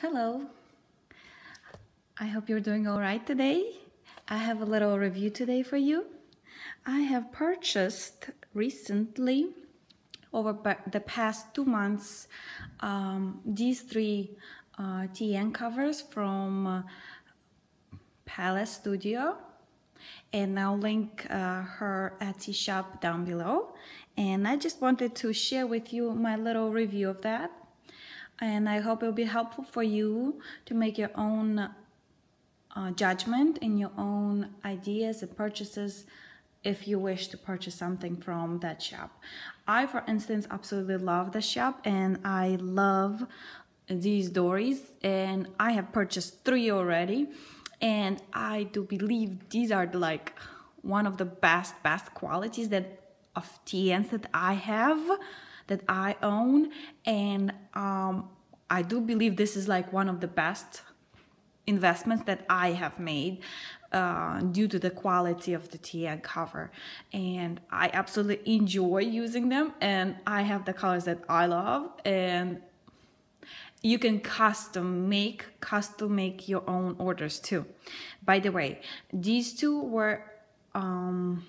Hello. I hope you're doing all right today. I have a little review today for you. I have purchased recently, over the past two months, um, these three uh, TN covers from uh, Pelle Studio. And I'll link uh, her Etsy shop down below. And I just wanted to share with you my little review of that and I hope it will be helpful for you to make your own uh, judgment and your own ideas and purchases if you wish to purchase something from that shop. I, for instance, absolutely love the shop and I love these dories and I have purchased three already and I do believe these are like one of the best, best qualities that of TNs that I have that I own and um, I do believe this is like one of the best investments that I have made uh, due to the quality of the TN cover. And I absolutely enjoy using them and I have the colors that I love and you can custom make custom make your own orders too. By the way these two were um,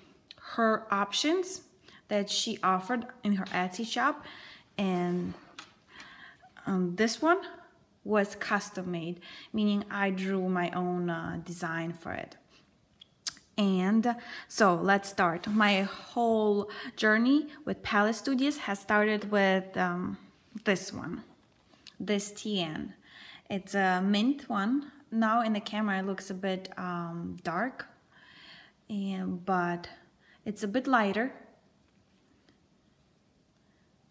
her options that she offered in her Etsy shop. And um, this one was custom made meaning I drew my own uh, design for it. And so let's start. My whole journey with Pelle Studios has started with um, this one this TN it's a mint one. Now in the camera it looks a bit um, dark and but it's a bit lighter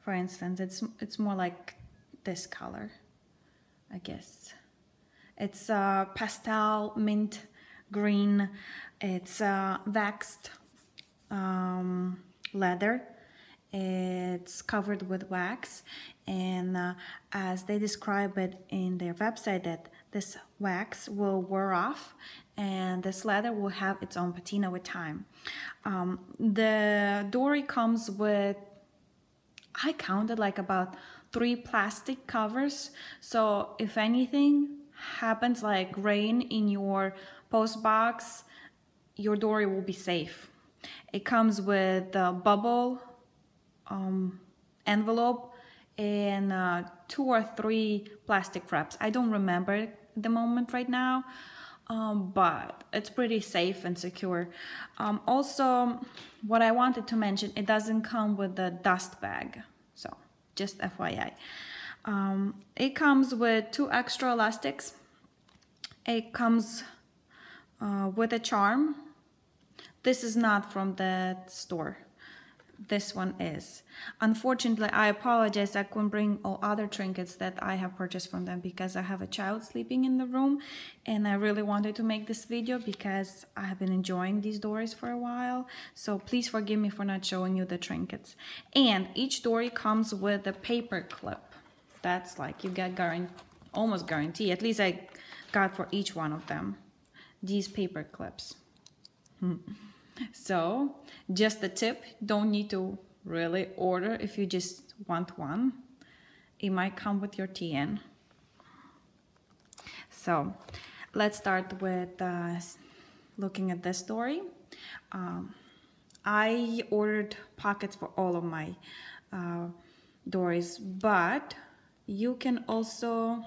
for instance it's it's more like this color I guess. It's uh, pastel mint green. It's uh, waxed um, leather. It's covered with wax. And uh, as they describe it in their website that this wax will wear off and this leather will have its own patina with time. Um, the dory comes with I counted like about three plastic covers. So if anything happens like rain in your post box, your dory will be safe. It comes with a bubble um, envelope and uh, two or three plastic wraps. I don't remember the moment right now, um, but it's pretty safe and secure. Um, also, what I wanted to mention, it doesn't come with the dust bag. So just FYI. Um, it comes with two extra elastics. It comes uh, with a charm. This is not from the store this one is. Unfortunately, I apologize, I couldn't bring all other trinkets that I have purchased from them because I have a child sleeping in the room and I really wanted to make this video because I have been enjoying these dories for a while. So please forgive me for not showing you the trinkets. And each dory comes with a paper clip. That's like you get almost guarantee, at least I got for each one of them, these paper clips. Hmm. So just a tip, don't need to really order if you just want one. It might come with your TN. So let's start with uh, looking at this dory. Um, I ordered pockets for all of my uh, dories, but you can also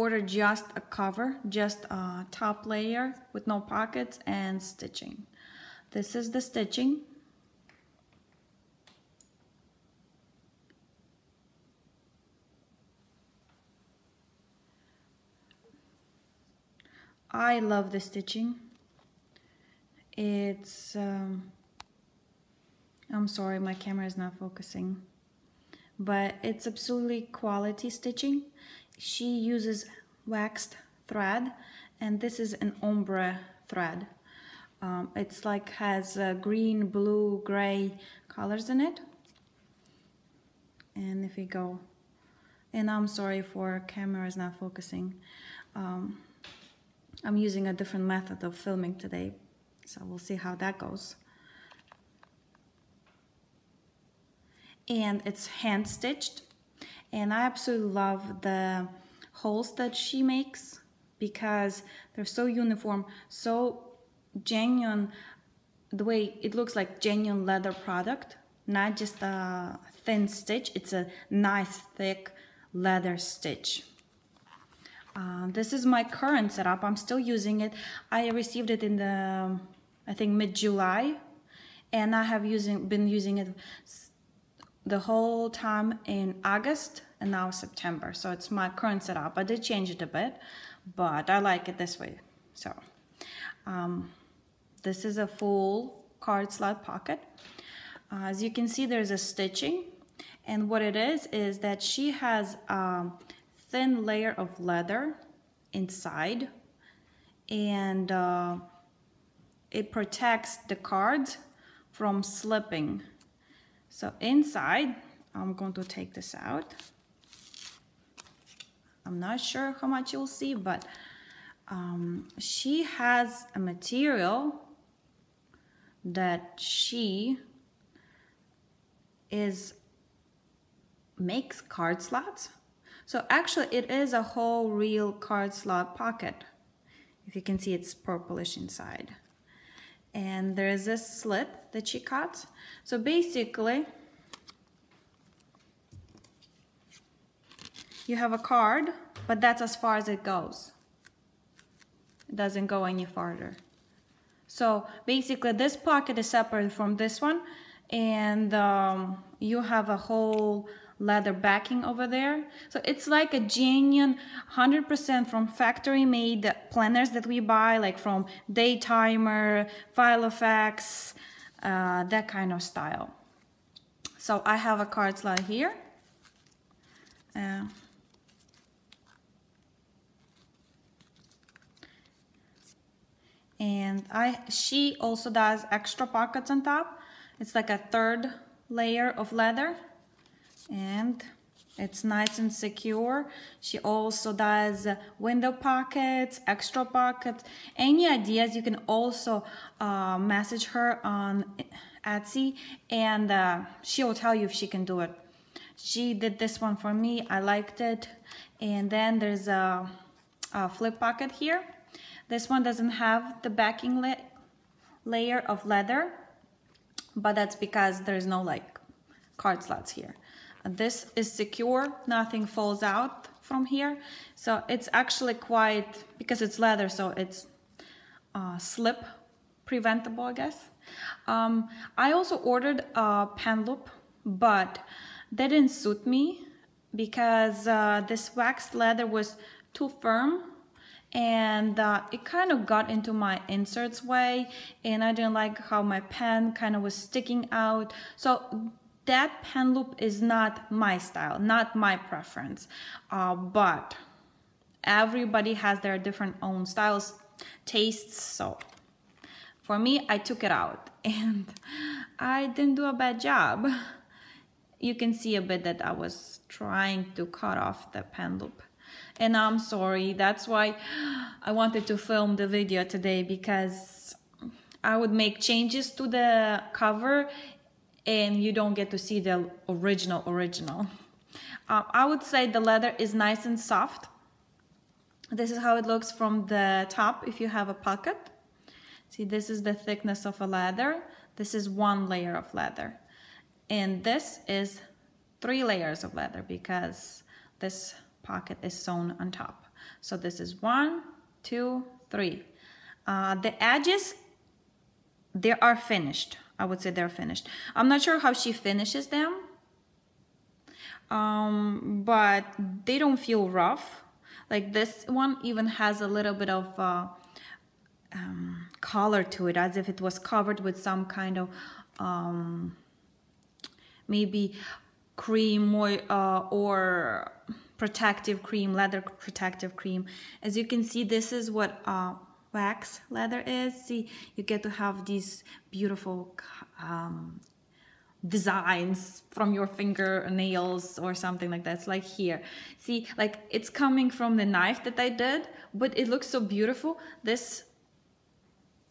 order just a cover, just a top layer with no pockets and stitching. This is the stitching. I love the stitching. It's, um, I'm sorry, my camera is not focusing, but it's absolutely quality stitching she uses waxed thread and this is an ombre thread. Um, it's like has uh, green, blue, gray colors in it. And if we go, and I'm sorry for camera is not focusing. Um, I'm using a different method of filming today, so we'll see how that goes. And it's hand stitched and I absolutely love the holes that she makes because they're so uniform, so genuine, the way it looks like genuine leather product, not just a thin stitch, it's a nice thick leather stitch. Uh, this is my current setup. I'm still using it. I received it in the, I think mid-July, and I have using been using it the whole time in August and now September. So it's my current setup. I did change it a bit, but I like it this way. So um, this is a full card slot pocket. Uh, as you can see, there's a stitching. And what it is, is that she has a thin layer of leather inside and uh, it protects the cards from slipping. So inside, I'm going to take this out. I'm not sure how much you'll see, but um, she has a material that she is makes card slots. So actually it is a whole real card slot pocket. If you can see it's purplish inside. And there is this slip that she cut. So basically you have a card, but that's as far as it goes. It doesn't go any farther. So basically this pocket is separate from this one and um, you have a whole leather backing over there. So it's like a genuine 100% from factory made planners that we buy like from Daytimer, Filofax, uh, that kind of style. So I have a card slot here. Uh, and I she also does extra pockets on top it's like a third layer of leather and it's nice and secure. She also does window pockets, extra pockets. Any ideas, you can also uh, message her on Etsy and uh, she will tell you if she can do it. She did this one for me. I liked it. And then there's a, a flip pocket here. This one doesn't have the backing la layer of leather but that's because there's no like card slots here. This is secure, nothing falls out from here. So it's actually quite, because it's leather, so it's uh, slip preventable, I guess. Um, I also ordered a pen loop, but they didn't suit me because uh, this waxed leather was too firm and uh, it kind of got into my inserts way and I didn't like how my pen kind of was sticking out so that pen loop is not my style not my preference. Uh, but everybody has their different own styles tastes so for me I took it out. And I didn't do a bad job. You can see a bit that I was trying to cut off the pen loop. And I'm sorry. That's why I wanted to film the video today because I would make changes to the cover and you don't get to see the original original. Uh, I would say the leather is nice and soft. This is how it looks from the top if you have a pocket. See, this is the thickness of a leather. This is one layer of leather. And this is three layers of leather because this pocket is sewn on top. So this is one, two, three. Uh, the edges, they are finished. I would say they're finished. I'm not sure how she finishes them, um, but they don't feel rough. Like this one even has a little bit of uh, um, color to it, as if it was covered with some kind of um, maybe cream or, uh, or protective cream, leather protective cream. As you can see, this is what uh, wax leather is. See, you get to have these beautiful um, designs from your fingernails or something like that. It's like here. See, like it's coming from the knife that I did, but it looks so beautiful. This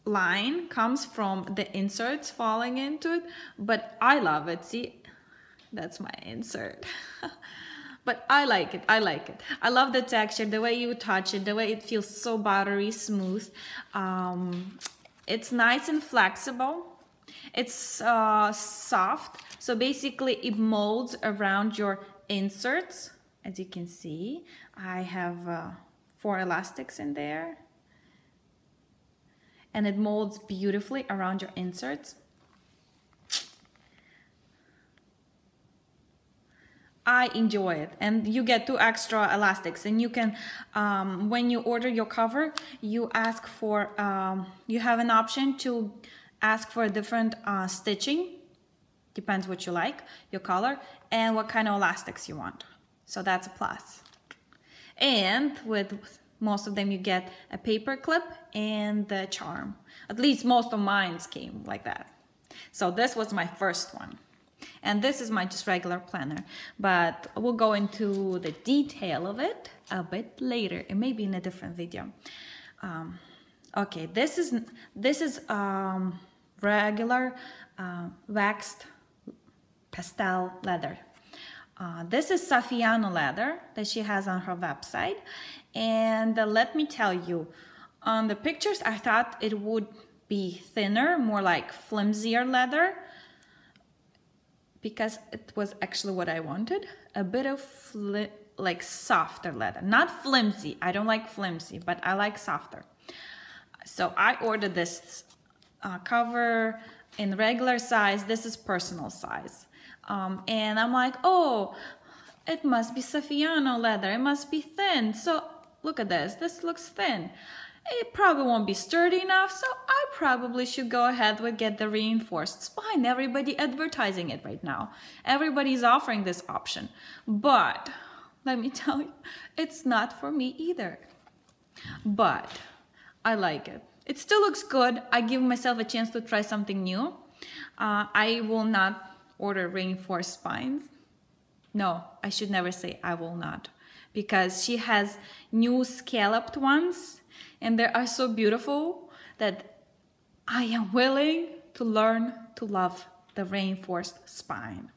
line comes from the inserts falling into it, but I love it. See, that's my insert. but I like it. I like it. I love the texture, the way you touch it, the way it feels so buttery smooth. Um, it's nice and flexible. It's uh, soft. So basically it molds around your inserts. As you can see, I have uh, four elastics in there. And it molds beautifully around your inserts. I enjoy it. And you get two extra elastics. And you can um, when you order your cover you ask for um, you have an option to ask for a different uh, stitching. Depends what you like your color and what kind of elastics you want. So that's a plus. and with most of them you get a paper clip and the charm. At least most of mine came like that. So this was my first one and this is my just regular planner, but we'll go into the detail of it a bit later. It may be in a different video. Um, okay, this is this is um, regular uh, waxed pastel leather. Uh, this is Saffiano leather that she has on her website. And uh, let me tell you, on the pictures, I thought it would be thinner, more like flimsier leather because it was actually what I wanted. A bit of like softer leather, not flimsy. I don't like flimsy, but I like softer. So I ordered this uh, cover in regular size. This is personal size. Um, and I'm like, oh, it must be Saffiano leather. It must be thin. So look at this. This looks thin it probably won't be sturdy enough, so I probably should go ahead with get the reinforced spine. Everybody advertising it right now. Everybody's offering this option. But let me tell you, it's not for me either. But I like it. It still looks good. I give myself a chance to try something new. Uh, I will not order reinforced spines. No, I should never say I will not because she has new scalloped ones and they are so beautiful that I am willing to learn to love the reinforced spine.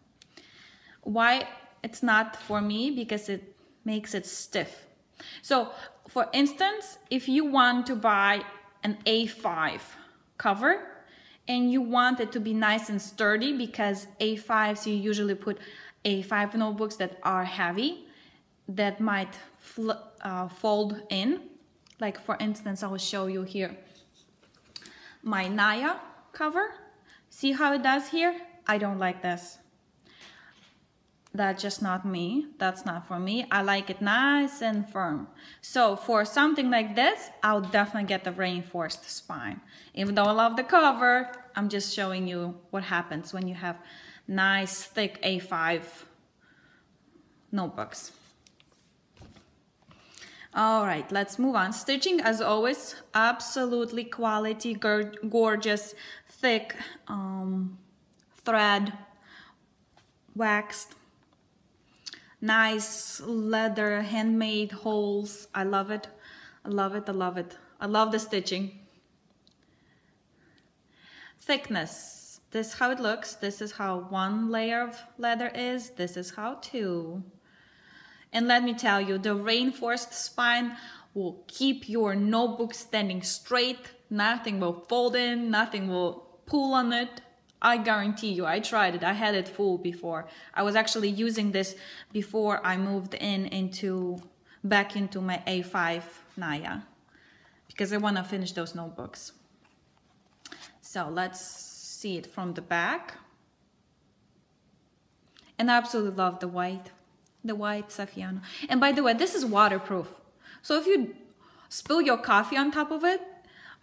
Why it's not for me? Because it makes it stiff. So for instance, if you want to buy an A5 cover and you want it to be nice and sturdy because A5s you usually put A5 notebooks that are heavy that might uh, fold in like for instance, I will show you here my Naya cover. See how it does here? I don't like this. That's just not me. That's not for me. I like it nice and firm. So for something like this, I'll definitely get the reinforced spine. Even though I love the cover, I'm just showing you what happens when you have nice thick A5 notebooks. All right, let's move on. Stitching, as always, absolutely quality, gorgeous, thick um, thread, waxed, nice leather, handmade holes. I love it. I love it. I love it. I love the stitching. Thickness. This is how it looks. This is how one layer of leather is. This is how two. And let me tell you, the reinforced spine will keep your notebook standing straight. Nothing will fold in, nothing will pull on it. I guarantee you, I tried it. I had it full before. I was actually using this before I moved in into back into my A5 Naya because I want to finish those notebooks. So let's see it from the back. And I absolutely love the white the white Saffiano. And by the way, this is waterproof. So if you spill your coffee on top of it,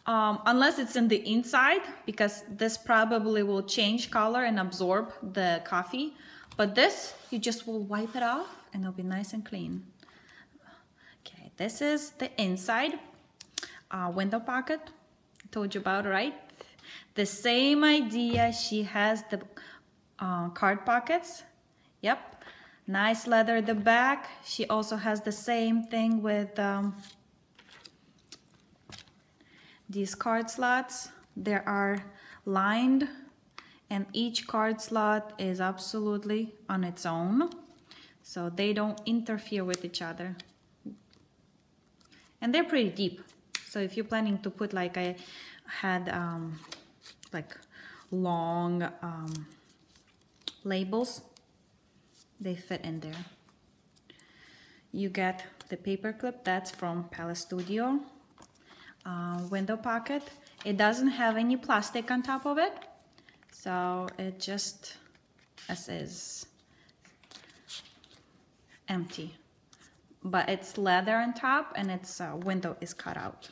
um, unless it's in the inside, because this probably will change color and absorb the coffee. But this, you just will wipe it off and it'll be nice and clean. Okay, this is the inside uh, window pocket. I told you about, right? The same idea, she has the uh, card pockets. Yep, Nice leather at the back. She also has the same thing with um, these card slots. They are lined and each card slot is absolutely on its own. so they don't interfere with each other. And they're pretty deep. So if you're planning to put like I had um, like long um, labels, they fit in there. You get the paper clip, that's from Pelle Studio. Uh, window pocket. It doesn't have any plastic on top of it. So it just as is empty. But it's leather on top and its uh, window is cut out.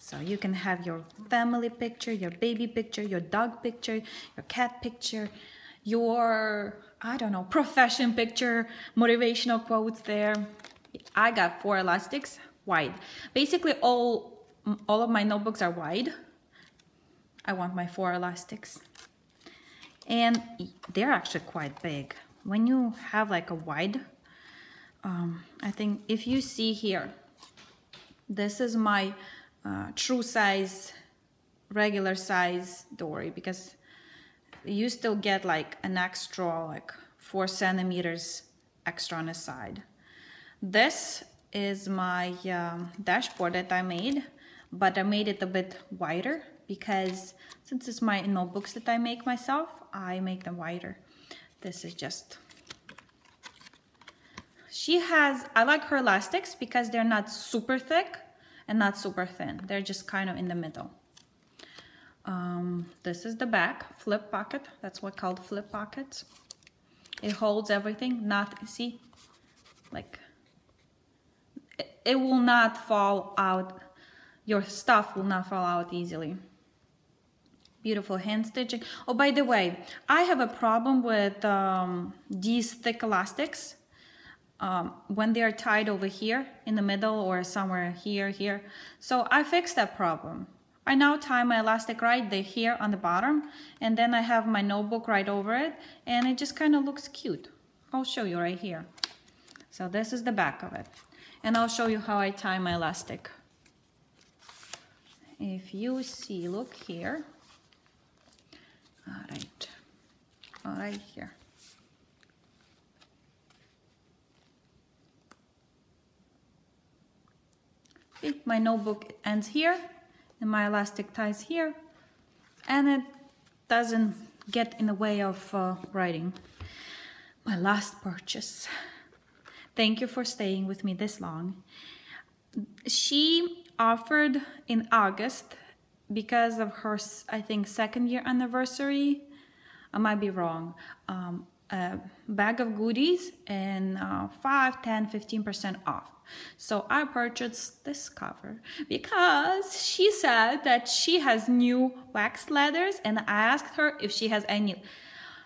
So you can have your family picture, your baby picture, your dog picture, your cat picture, your, I don't know, profession picture, motivational quotes there. I got four elastics wide. Basically all, all of my notebooks are wide. I want my four elastics. And they're actually quite big. When you have like a wide, um, I think if you see here, this is my uh, true size, regular size dory because you still get like an extra like four centimeters extra on the side. This is my um, dashboard that I made, but I made it a bit wider because since it's my notebooks that I make myself, I make them wider. This is just, she has, I like her elastics because they're not super thick and not super thin. They're just kind of in the middle. Um, this is the back, flip pocket. That's what called flip pockets. It holds everything, not, see, like, it, it will not fall out. Your stuff will not fall out easily. Beautiful hand stitching. Oh, by the way, I have a problem with um, these thick elastics um, when they are tied over here in the middle or somewhere here, here. So I fixed that problem. I now tie my elastic right there here on the bottom and then I have my notebook right over it and it just kind of looks cute. I'll show you right here. So this is the back of it. And I'll show you how I tie my elastic. If you see, look here. All right, all right here. Okay, my notebook ends here my elastic ties here and it doesn't get in the way of uh, writing. My last purchase. Thank you for staying with me this long. She offered in August because of her, I think, second year anniversary. I might be wrong. Um, a bag of goodies and uh, 5, 10, 15% off. So I purchased this cover because she said that she has new wax leathers and I asked her if she has any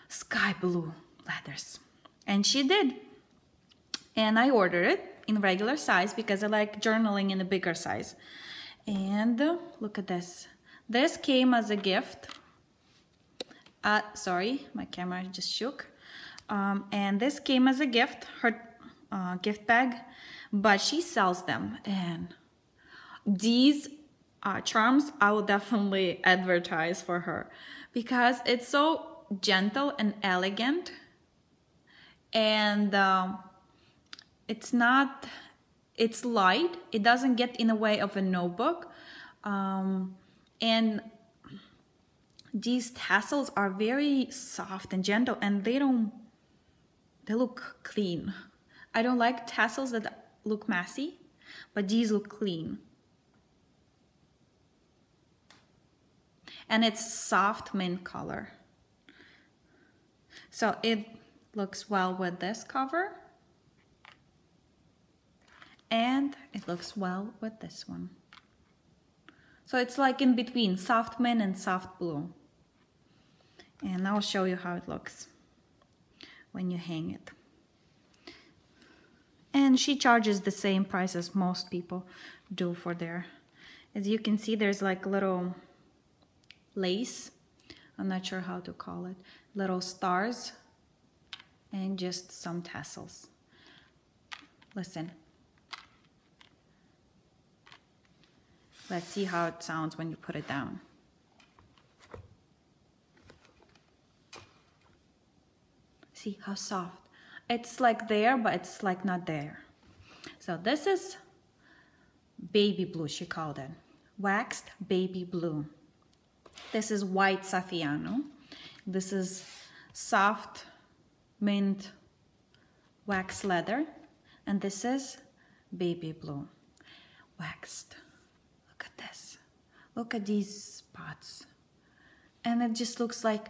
sky blue leathers. And she did. And I ordered it in regular size because I like journaling in a bigger size. And uh, look at this. This came as a gift. Uh, sorry, my camera just shook. Um, and this came as a gift, her uh, gift bag but she sells them. And these uh, charms I will definitely advertise for her because it's so gentle and elegant. And um, it's not it's light. It doesn't get in the way of a notebook. Um, and these tassels are very soft and gentle and they don't they look clean I don't like tassels that look messy, but these look clean. And it's soft mint color. So it looks well with this cover. And it looks well with this one. So it's like in between soft mint and soft blue. And I'll show you how it looks when you hang it and she charges the same price as most people do for their as you can see there's like little lace I'm not sure how to call it little stars and just some tassels. Listen. Let's see how it sounds when you put it down. See how soft it's like there, but it's like not there. So this is baby blue, she called it. Waxed baby blue. This is white Saffiano. This is soft mint wax leather. And this is baby blue, waxed. Look at this. Look at these spots. And it just looks like, like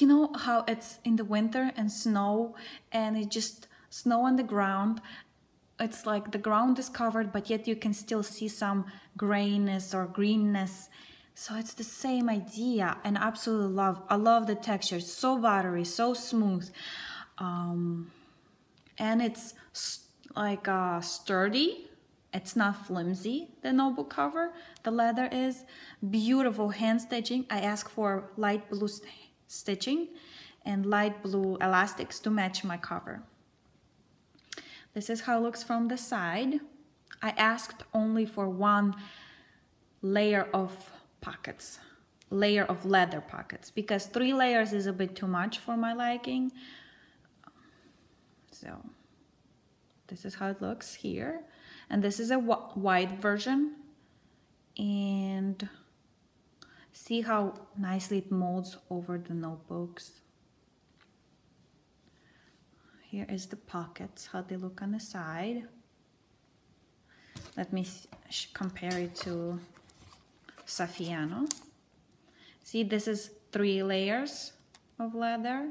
you know how it's in the winter and snow and it just snow on the ground? It's like the ground is covered but yet you can still see some grayness or greenness. So it's the same idea and absolutely love. I love the texture. It's so buttery so smooth. Um, and it's like uh, sturdy. It's not flimsy the notebook cover. The leather is beautiful hand stitching. I asked for light blue stitching and light blue elastics to match my cover this is how it looks from the side. I asked only for one layer of pockets, layer of leather pockets, because three layers is a bit too much for my liking. So this is how it looks here. And this is a wide version. And see how nicely it molds over the notebooks. Here is the pockets, how they look on the side. Let me compare it to Saffiano. See, this is three layers of leather,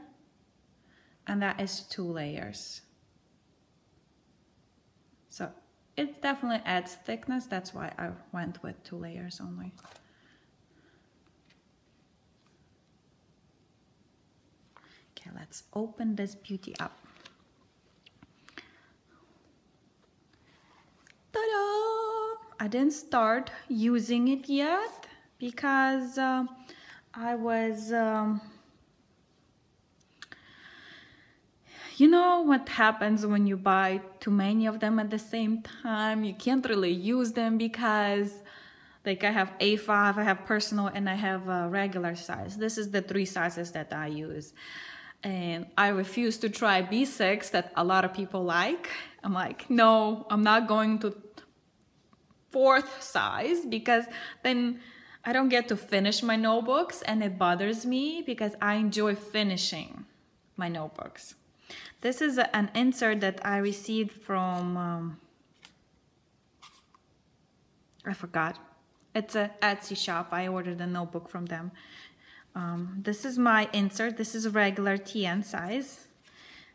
and that is two layers. So it definitely adds thickness. That's why I went with two layers only. Okay, let's open this beauty up. I didn't start using it yet because uh, I was um, you know what happens when you buy too many of them at the same time? You can't really use them because like I have A5 I have personal and I have a regular size. This is the three sizes that I use and I refuse to try B6 that a lot of people like I'm like no I'm not going to fourth size because then I don't get to finish my notebooks and it bothers me because I enjoy finishing my notebooks. This is an insert that I received from, um, I forgot. It's a Etsy shop. I ordered a notebook from them. Um, this is my insert. This is a regular TN size.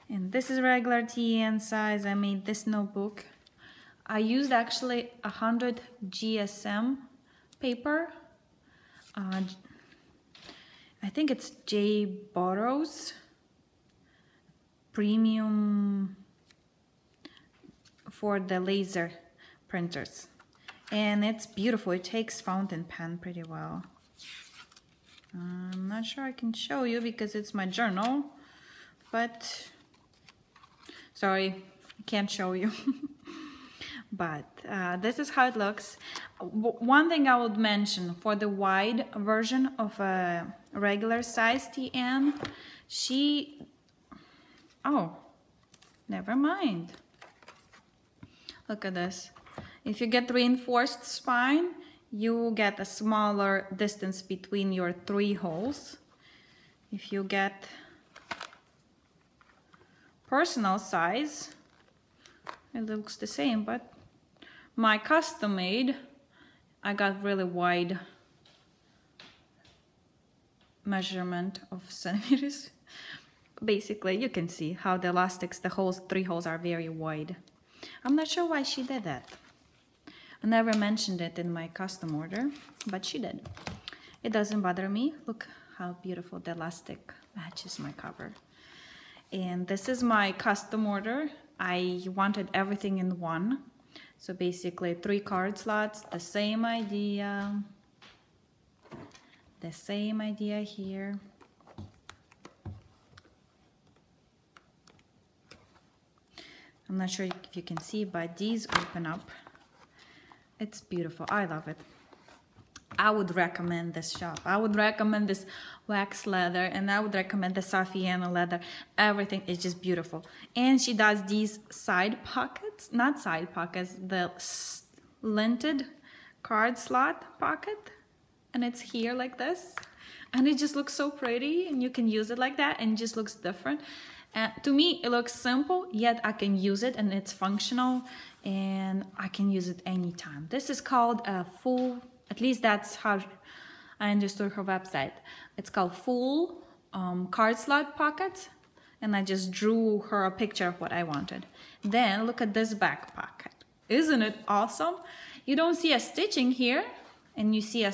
And this is regular TN size. I made this notebook I used actually 100 GSM paper. Uh, I think it's J Burrows premium for the laser printers. And it's beautiful. It takes fountain pen pretty well. I'm not sure I can show you because it's my journal, but sorry, I can't show you. but uh, this is how it looks. one thing I would mention for the wide version of a regular size TN, she, oh, never mind. Look at this. If you get reinforced spine, you get a smaller distance between your three holes. If you get personal size, it looks the same, but my custom made, I got really wide measurement of centimeters. Basically, you can see how the elastics, the holes, three holes are very wide. I'm not sure why she did that. I never mentioned it in my custom order, but she did. It doesn't bother me. Look how beautiful the elastic matches my cover. And this is my custom order. I wanted everything in one. So basically three card slots, the same idea, the same idea here. I'm not sure if you can see, but these open up. It's beautiful. I love it. I would recommend this shop. I would recommend this wax leather and I would recommend the Saffiano leather. Everything is just beautiful. And she does these side pockets, not side pockets, the slanted card slot pocket. And it's here like this. And it just looks so pretty and you can use it like that and just looks different. Uh, to me, it looks simple, yet I can use it and it's functional and I can use it anytime. This is called a full, at least that's how I understood her website. It's called full um, card slot pocket and I just drew her a picture of what I wanted. Then look at this back pocket. Isn't it awesome? You don't see a stitching here and you see a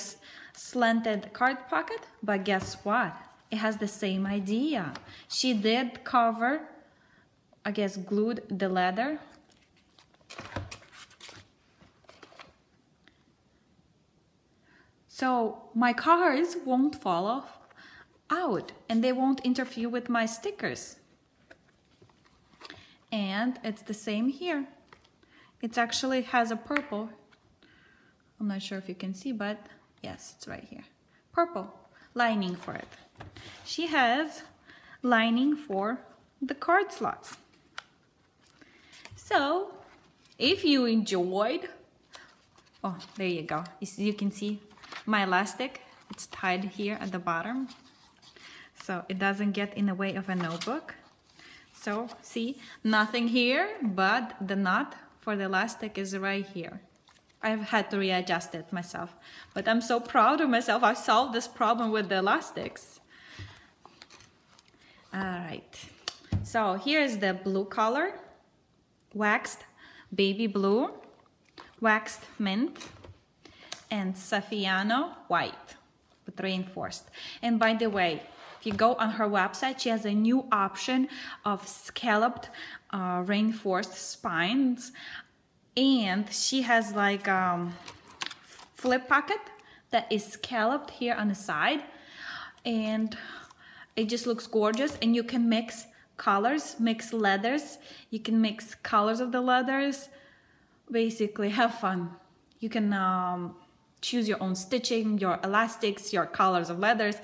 slanted card pocket, but guess what? It has the same idea. She did cover, I guess glued the leather. So my cards won't fall out and they won't interfere with my stickers. And it's the same here. It actually has a purple. I'm not sure if you can see, but yes, it's right here. Purple lining for it. She has lining for the card slots. So if you enjoyed, oh, there you go. You can see my elastic, it's tied here at the bottom. So it doesn't get in the way of a notebook. So see, nothing here, but the knot for the elastic is right here. I've had to readjust it myself, but I'm so proud of myself. I solved this problem with the elastics. All right, so here's the blue color, waxed baby blue, waxed mint, and Saffiano white with reinforced. And by the way, if you go on her website, she has a new option of scalloped uh, reinforced spines. And she has like um, flip pocket that is scalloped here on the side. And it just looks gorgeous and you can mix colors, mix leathers. You can mix colors of the leathers. Basically, have fun. You can um, choose your own stitching, your elastics, your colors of leathers.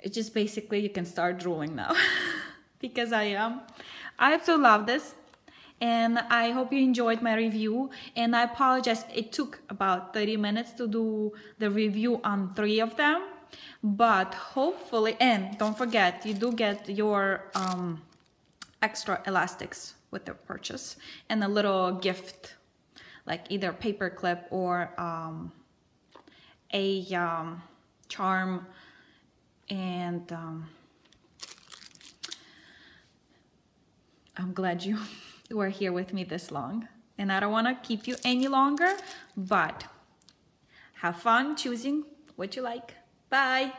It's just basically you can start drawing now because I am. Um, I absolutely love this and I hope you enjoyed my review and I apologize it took about 30 minutes to do the review on three of them but hopefully and don't forget you do get your um, extra elastics with the purchase and a little gift like either paper clip or um, a um, charm and um, I'm glad you were here with me this long and I don't want to keep you any longer but have fun choosing what you like Bye.